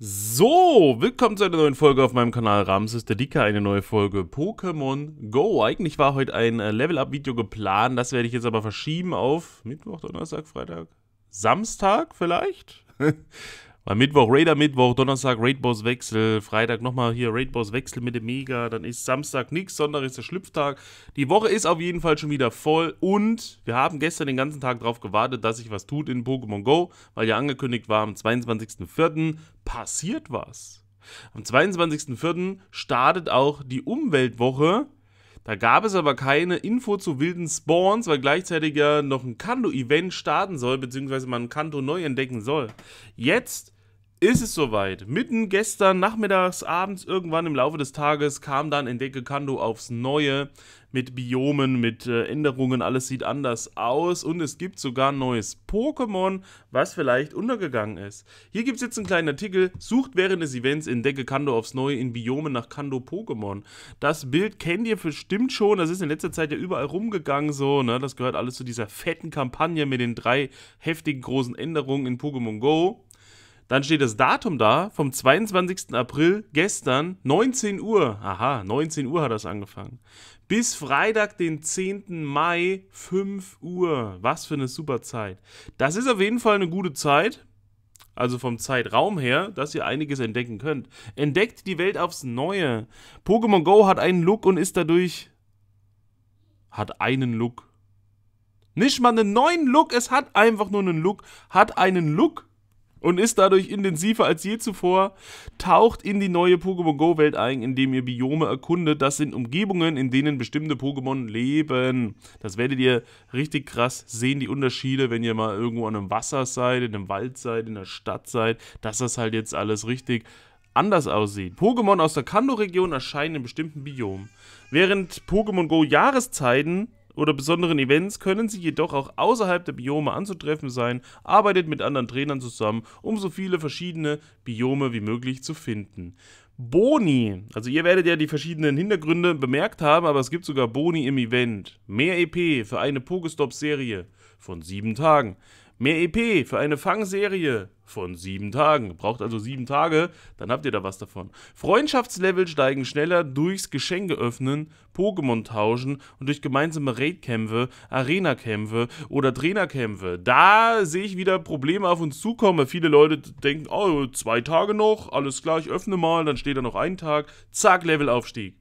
So, willkommen zu einer neuen Folge auf meinem Kanal Ramses der Dicke, eine neue Folge Pokémon Go. Eigentlich war heute ein äh, Level-Up-Video geplant, das werde ich jetzt aber verschieben auf Mittwoch, Donnerstag, Freitag, Samstag vielleicht? Weil Mittwoch Raider Mittwoch, Donnerstag Raid Boss Wechsel, Freitag nochmal hier Raid Boss Wechsel mit dem Mega, dann ist Samstag nichts, Sonntag ist der Schlüpftag. Die Woche ist auf jeden Fall schon wieder voll und wir haben gestern den ganzen Tag darauf gewartet, dass sich was tut in Pokémon Go, weil ja angekündigt war, am 22.04. passiert was. Am 22.04. startet auch die Umweltwoche da gab es aber keine Info zu wilden Spawns, weil gleichzeitig ja noch ein Kanto-Event starten soll, beziehungsweise man ein Kanto neu entdecken soll. Jetzt ist es soweit. Mitten gestern, nachmittags, abends, irgendwann im Laufe des Tages kam dann Entdecke Kando aufs Neue mit Biomen, mit äh, Änderungen. Alles sieht anders aus und es gibt sogar ein neues Pokémon, was vielleicht untergegangen ist. Hier gibt es jetzt einen kleinen Artikel. Sucht während des Events Entdecke Kando aufs Neue in Biomen nach Kando Pokémon. Das Bild kennt ihr bestimmt schon. Das ist in letzter Zeit ja überall rumgegangen so. Ne? Das gehört alles zu dieser fetten Kampagne mit den drei heftigen großen Änderungen in Pokémon Go. Dann steht das Datum da, vom 22. April, gestern, 19 Uhr. Aha, 19 Uhr hat das angefangen. Bis Freitag, den 10. Mai, 5 Uhr. Was für eine super Zeit. Das ist auf jeden Fall eine gute Zeit. Also vom Zeitraum her, dass ihr einiges entdecken könnt. Entdeckt die Welt aufs Neue. Pokémon Go hat einen Look und ist dadurch. Hat einen Look. Nicht mal einen neuen Look, es hat einfach nur einen Look. Hat einen Look und ist dadurch intensiver als je zuvor, taucht in die neue Pokémon Go-Welt ein, indem ihr Biome erkundet. Das sind Umgebungen, in denen bestimmte Pokémon leben. Das werdet ihr richtig krass sehen, die Unterschiede, wenn ihr mal irgendwo an einem Wasser seid, in einem Wald seid, in der Stadt seid, dass das halt jetzt alles richtig anders aussieht. Pokémon aus der Kanto-Region erscheinen in bestimmten Biomen. Während Pokémon Go Jahreszeiten oder besonderen Events können sie jedoch auch außerhalb der Biome anzutreffen sein, arbeitet mit anderen Trainern zusammen, um so viele verschiedene Biome wie möglich zu finden. Boni, also ihr werdet ja die verschiedenen Hintergründe bemerkt haben, aber es gibt sogar Boni im Event. Mehr EP für eine Pokestop-Serie von sieben Tagen. Mehr EP für eine Fangserie von sieben Tagen. Braucht also sieben Tage, dann habt ihr da was davon. Freundschaftslevel steigen schneller durchs Geschenke öffnen, Pokémon tauschen und durch gemeinsame Raidkämpfe, Arena-Kämpfe oder Trainerkämpfe. Da sehe ich wieder Probleme auf uns zukommen. Viele Leute denken, oh, zwei Tage noch, alles klar, ich öffne mal, dann steht da noch ein Tag. Zack, Levelaufstieg.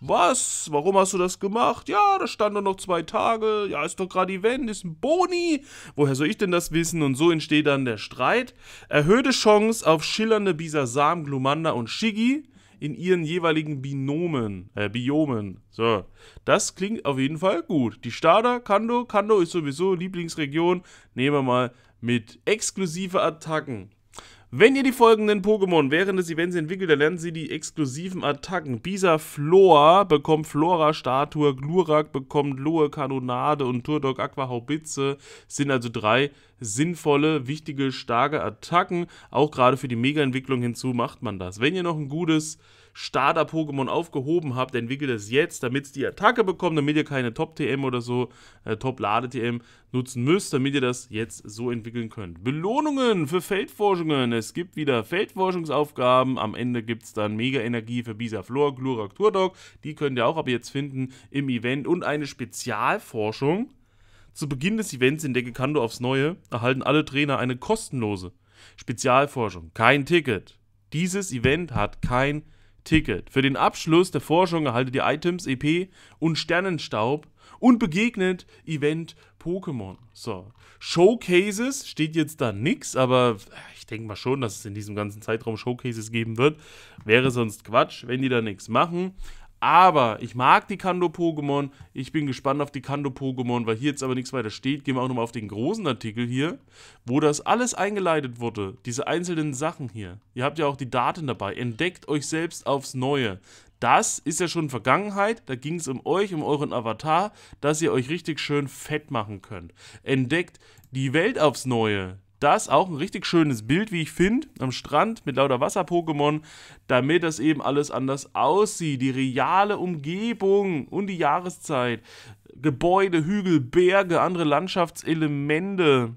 Was? Warum hast du das gemacht? Ja, da stand doch noch zwei Tage. Ja, ist doch gerade Event, ist ein Boni. Woher soll ich denn das wissen? Und so entsteht dann der Streit. Erhöhte Chance auf schillernde Bisasam, Glumanda und Shiggy in ihren jeweiligen Binomen, äh, Biomen. So, das klingt auf jeden Fall gut. Die Starter, Kando, Kando ist sowieso Lieblingsregion. Nehmen wir mal mit exklusive Attacken. Wenn ihr die folgenden Pokémon während des Events entwickelt, dann lernen sie die exklusiven Attacken. Bisa Flor bekommt Flora-Statue, Glurak bekommt Lohe Kanonade und Turdok Aqua Haubitze. Sind also drei sinnvolle, wichtige, starke Attacken. Auch gerade für die Mega-Entwicklung hinzu macht man das. Wenn ihr noch ein gutes Starter-Pokémon aufgehoben habt, entwickelt es jetzt, damit es die Attacke bekommt, damit ihr keine Top-TM oder so, äh, Top-Lade-TM nutzen müsst, damit ihr das jetzt so entwickeln könnt. Belohnungen für Feldforschungen. Es gibt wieder Feldforschungsaufgaben. Am Ende gibt es dann Mega-Energie für Bisaflor, Glurak, Turdog. Die könnt ihr auch ab jetzt finden im Event. Und eine Spezialforschung. Zu Beginn des Events in Dekekando aufs Neue erhalten alle Trainer eine kostenlose Spezialforschung. Kein Ticket. Dieses Event hat kein Ticket. Ticket. Für den Abschluss der Forschung erhaltet ihr Items, EP und Sternenstaub und begegnet Event Pokémon. So. Showcases steht jetzt da nix, aber ich denke mal schon, dass es in diesem ganzen Zeitraum Showcases geben wird. Wäre sonst Quatsch, wenn die da nichts machen. Aber ich mag die Kando-Pokémon. Ich bin gespannt auf die Kando-Pokémon, weil hier jetzt aber nichts weiter steht. Gehen wir auch nochmal auf den großen Artikel hier, wo das alles eingeleitet wurde. Diese einzelnen Sachen hier. Ihr habt ja auch die Daten dabei. Entdeckt euch selbst aufs Neue. Das ist ja schon Vergangenheit. Da ging es um euch, um euren Avatar, dass ihr euch richtig schön fett machen könnt. Entdeckt die Welt aufs Neue. Das auch ein richtig schönes Bild, wie ich finde, am Strand mit lauter Wasser-Pokémon, damit das eben alles anders aussieht. Die reale Umgebung und die Jahreszeit. Gebäude, Hügel, Berge, andere Landschaftselemente.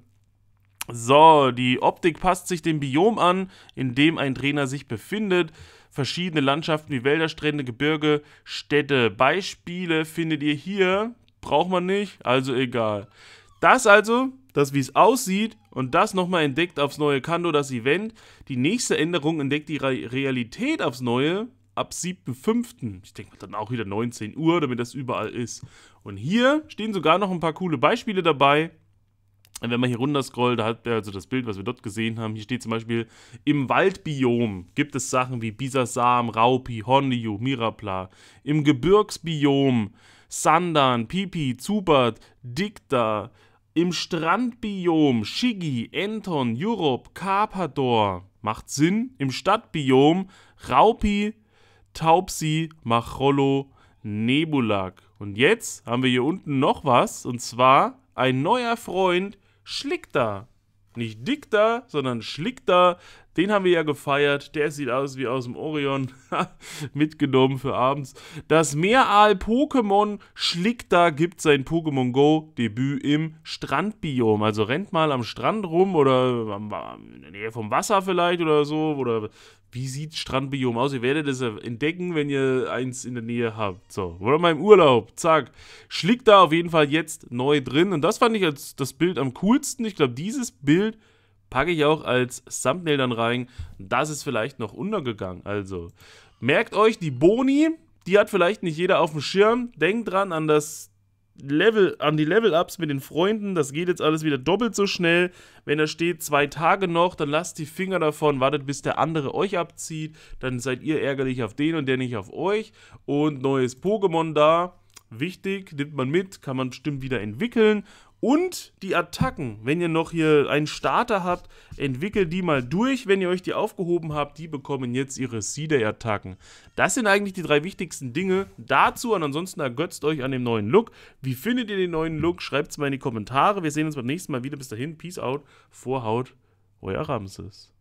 So, die Optik passt sich dem Biom an, in dem ein Trainer sich befindet. Verschiedene Landschaften wie Wälder, Strände, Gebirge, Städte. Beispiele findet ihr hier. Braucht man nicht, also egal. Das also, das wie es aussieht und das nochmal entdeckt aufs neue Kando, das Event. Die nächste Änderung entdeckt die Re Realität aufs neue ab 7.5. Ich denke dann auch wieder 19 Uhr, damit das überall ist. Und hier stehen sogar noch ein paar coole Beispiele dabei. Wenn man hier runterscrollt, da hat er also das Bild, was wir dort gesehen haben. Hier steht zum Beispiel, im Waldbiom gibt es Sachen wie Bisasam, Raupi, Hondiu, Mirapla. Im Gebirgsbiom Sandan, Pipi, Zubat, Dikta. Im Strandbiom Shigi, Enton, Europe, Carpador. Macht Sinn. Im Stadtbiom Raupi, Taubsi, Machrollo, Nebulak. Und jetzt haben wir hier unten noch was, und zwar ein neuer Freund, Schlickter. Nicht Dickter, sondern Schlickter. Den haben wir ja gefeiert. Der sieht aus wie aus dem Orion. Mitgenommen für abends. Das Meeral-Pokémon Schlickter gibt sein Pokémon Go Debüt im Strandbiom. Also rennt mal am Strand rum oder in der Nähe vom Wasser vielleicht oder so. Oder wie sieht Strandbiom aus? Ihr werdet es entdecken, wenn ihr eins in der Nähe habt. So, oder mal im Urlaub. Zack. Schlick da auf jeden Fall jetzt neu drin. Und das fand ich als das Bild am coolsten. Ich glaube, dieses Bild packe ich auch als Thumbnail dann rein. Das ist vielleicht noch untergegangen. Also, merkt euch, die Boni, die hat vielleicht nicht jeder auf dem Schirm. Denkt dran an das Level, an die Level-Ups mit den Freunden. Das geht jetzt alles wieder doppelt so schnell. Wenn da steht zwei Tage noch, dann lasst die Finger davon, wartet bis der andere euch abzieht. Dann seid ihr ärgerlich auf den und der nicht auf euch. Und neues Pokémon da. Wichtig, nimmt man mit, kann man bestimmt wieder entwickeln. Und die Attacken, wenn ihr noch hier einen Starter habt, entwickelt die mal durch. Wenn ihr euch die aufgehoben habt, die bekommen jetzt ihre Seeder-Attacken. Das sind eigentlich die drei wichtigsten Dinge dazu. Und ansonsten ergötzt euch an dem neuen Look. Wie findet ihr den neuen Look? Schreibt es mal in die Kommentare. Wir sehen uns beim nächsten Mal wieder. Bis dahin, Peace out, Vorhaut, euer Ramses.